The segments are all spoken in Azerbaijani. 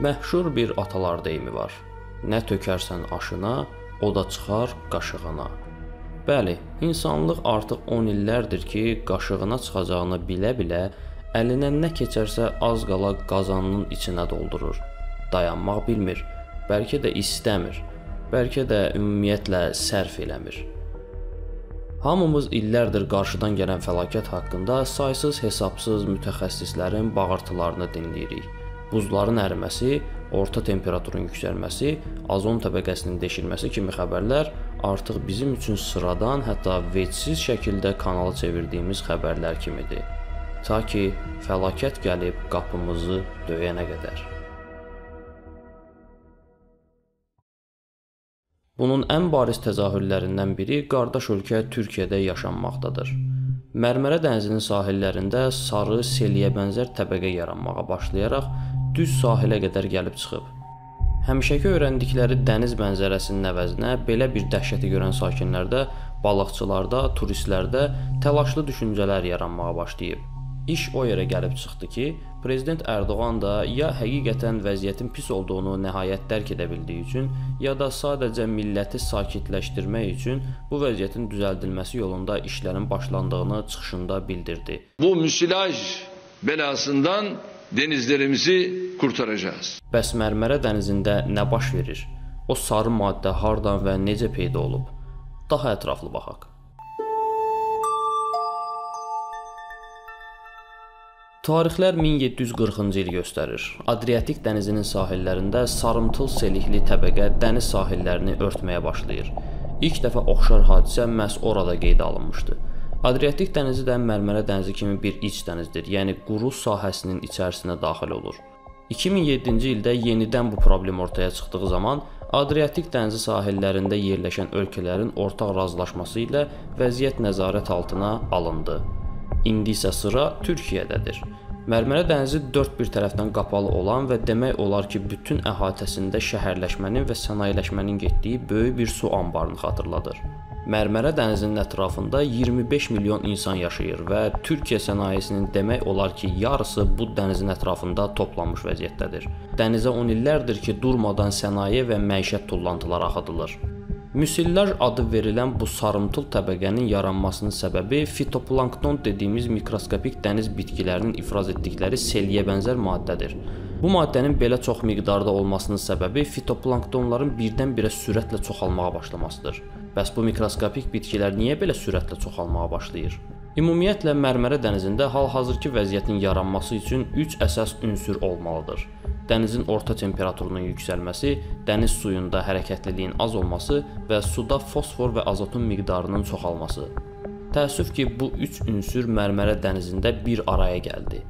Məşhur bir atalar deyimi var. Nə tökərsən aşına, o da çıxar qaşığına. Bəli, insanlıq artıq 10 illərdir ki, qaşığına çıxacağını bilə-bilə əlindən nə keçərsə az qala qazanının içinə doldurur. Dayanmaq bilmir, bəlkə də istəmir, bəlkə də ümumiyyətlə sərf eləmir. Hamımız illərdir qarşıdan gələn fəlakət haqqında saysız-hesabsız mütəxəssislərin bağırtılarını dinləyirik. Buzların əriməsi, orta temperaturun yüksəlməsi, ozon təbəqəsinin deşilməsi kimi xəbərlər artıq bizim üçün sıradan, hətta vecsiz şəkildə kanalı çevirdiyimiz xəbərlər kimidir. Ta ki fəlakət gəlib qapımızı döyənə qədər. Bunun ən bariz təzahürlərindən biri qardaş ölkə Türkiyədə yaşanmaqdadır. Mərmərə dənizinin sahillərində sarı seliyə bənzər təbəqə yaranmağa başlayaraq düz sahilə qədər gəlib çıxıb. Həmişəki öyrəndikləri dəniz mənzərəsinin əvəzinə belə bir dəhşəti görən sakinlərdə, balıqçılarda, turistlərdə təlaşlı düşüncələr yaranmağa başlayıb. İş o yerə gəlib çıxdı ki, prezident Ərdoğan da ya həqiqətən vəziyyətin pis olduğunu nəhayət dərk edə bildiyi üçün, ya da sadəcə milləti sakitləşdirmək üçün bu vəziyyətin düzəldilməsi yolunda işlərin başlandığını çıxışında bildirdi. Bu müsilaj belasından denizlerimizi kurtaracağız. Bəs Mərmərə dənizində nə baş verir? O sarı maddə hardan və necə peyda olub? Daha ətraflı baxaq. Tarixlər 1740-cı il göstərir. Adriatik dənizinin sahillərində sarımtıl selikli təbəqə dəniz sahillərini örtməyə başlayır. İlk dəfə oxşar hadisə məhz orada qeydə alınmışdı. Adriatik dənizi də Mərmərə dənizi kimi bir iç dənizdir, yəni quru sahəsinin içərisinə daxil olur. 2007-ci ildə yenidən bu problem ortaya çıxdığı zaman Adriatik dənizi sahillərində yerləşən ölkələrin ortaq razılaşması ilə vəziyyət nəzarət altına alındı. İndi isə sıra Türkiyədədir. Mərmərə dənizi dörd bir tərəfdən qapalı olan və demək olar ki, bütün əhatəsində şəhərləşmənin və sənayeləşmənin getdiyi böyük bir su anbarını xatırladır. Mərmərə dənizinin ətrafında 25 milyon insan yaşayır və Türkiyə sənayesinin demək olar ki, yarısı bu dənizin ətrafında toplanmış vəziyyətdədir. Dənizə 10 illərdir ki, durmadan sənaye və məişət tullantıları axıdılır. Müsilaj adı verilən bu sarımtıl təbəqənin yaranmasının səbəbi fitoplankton dediyimiz mikroskopik dəniz bitkilərinin ifraz etdikləri selyə bənzər maddədir. Bu maddənin belə çox miqdarda olmasının səbəbi fitoplanktonların birdən-birə sürətlə çoxalmağa başlamasıdır. Bəs bu mikroskopik bitkilər niyə belə sürətlə çoxalmağa başlayır? Ümumiyyətlə Mərmərə dənizində hal-hazırki vəziyyətin yaranması üçün 3 əsas ünsür olmalıdır dənizin orta temperaturunun yüksəlməsi, dəniz suyunda hərəkətliliyin az olması və suda fosfor və azotun miqdarının çoxalması. Təəssüf ki, bu üç ünsür Mərmərə dənizində bir araya gəldi.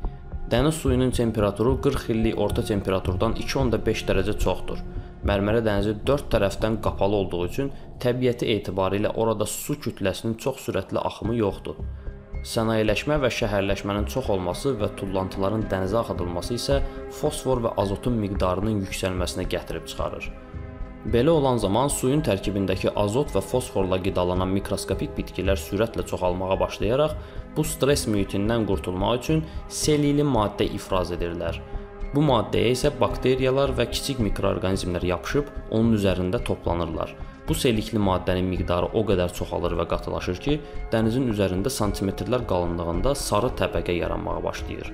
Dəniz suyunun temperaturu 40 illik orta temperaturdan 2.5 dərəcə çoxdur. Mərmərə dənizi 4 tərəfdən qapalı olduğu üçün təbiəti etibarilə orada su kütləsinin çox sürətli axımı yoxdur. Sənayeləşmə və şəhərləşmənin çox olması və tullantıların dənizə axıdılması isə fosfor və azotun miqdarının yüksəlməsinə gətirib çıxarır. Belə olan zaman suyun tərkibindəki azot və fosforla qidalanan mikroskopik bitkilər sürətlə çoxalmağa başlayaraq bu stress mühitindən qurtulmaq üçün selili maddə ifraz edirlər. Bu maddəyə isə bakteriyalar və kiçik mikroorqanizmlər yapışıb onun üzərində toplanırlar. Bu selikli maddənin miqdarı o qədər çoxalır və qatılaşır ki, dənizin üzərində santimetrlər qalınlığında sarı təbəqə yaranmağa başlayır.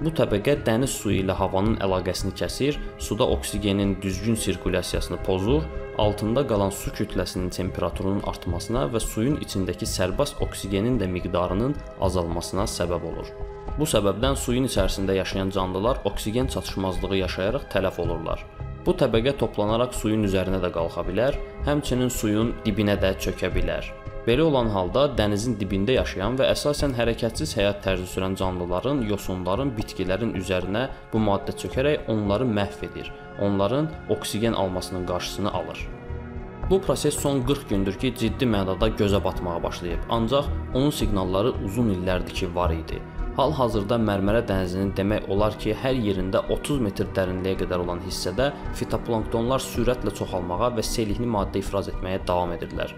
Bu təbəqə dəniz suyu ilə havanın əlaqəsini kəsir, suda oksigenin düzgün sirkulyasiyasını pozur, altında qalan su kütləsinin temperaturunun artmasına və suyun içindəki sərbəst oksigenin də miqdarının azalmasına səbəb olur. Bu səbəbdən suyun içərisində yaşayan canlılar oksigen çatışmazlığı yaşayaraq tələf olurlar. Bu təbəqə toplanaraq suyun üzərinə də qalxa bilər, həmçinin suyun dibinə də çökə bilər. Belə olan halda dənizin dibində yaşayan və əsasən hərəkətsiz həyat tərzi sürən canlıların, yosunların, bitkilərin üzərinə bu maddə çökərək onları məhv edir. Onların oksigen almasının qarşısını alır. Bu proses son 40 gündür ki, ciddi mənada gözə batmağa başlayıb. Ancaq onun siqnalları uzun illərdir ki, var idi. Hal-hazırda Mərmərə dənizinin demək olar ki, hər yerində 30 metr dərinliyə qədər olan hissədə fitoplanktonlar sürətlə çoxalmağa və selikli maddə ifraz etməyə davam edirlər.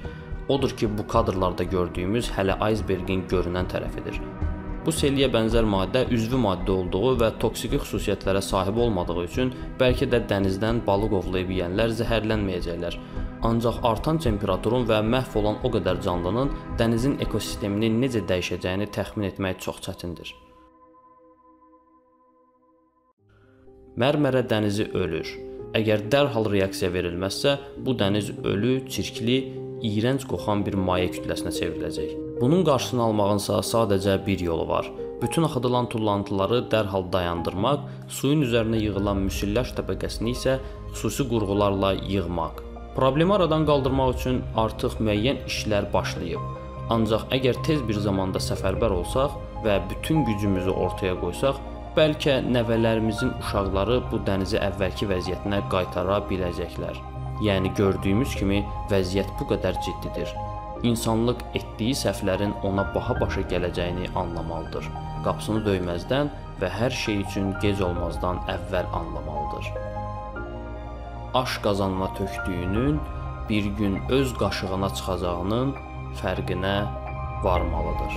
Odur ki, bu kadrlarda gördüyümüz hələ aysberqin görünən tərəfidir. Bu seliyə bənzər maddə üzvü maddə olduğu və toksiki xüsusiyyətlərə sahib olmadığı üçün bəlkə də dənizdən balıq ovlayıb yeyənlər zəhərlənməyəcəklər. Ancaq artan temperaturun və məhv olan o qədər canlının dənizin ekosistemini necə dəyişəcəyini təxmin etmək çox çətindir. Mərmərə dənizi ölür. Əgər dərhal reaksiya verilməzsə, bu dəniz ölü, çirkli, iyrənc qoxan bir maye kütləsinə çevriləcək. Bunun qarşısını almağınsa sadəcə bir yolu var. Bütün axıdılan tullantıları dərhal dayandırmaq, suyun üzərinə yığılan müsilləş təbəqəsini isə xüsusi qurğularla yığmaq. Problemi aradan qaldırmaq üçün artıq müəyyən işlər başlayıb. Ancaq əgər tez bir zamanda səfərbər olsaq və bütün gücümüzü ortaya qoysaq, bəlkə nəvələrimizin uşaqları bu dənizi əvvəlki vəziyyətinə qaytara biləcəklər. Yəni gördüyümüz kimi vəziyyət bu qədər ciddidir insanlıq etdiyi səhvlərin ona baha başa gələcəyini anlamalıdır. Qapısını döyməzdən və hər şey üçün gec olmazdan əvvəl anlamalıdır. Aş qazanına tökdüyünün bir gün öz qaşığına çıxacağının fərqinə varmalıdır.